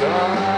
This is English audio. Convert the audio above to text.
sun.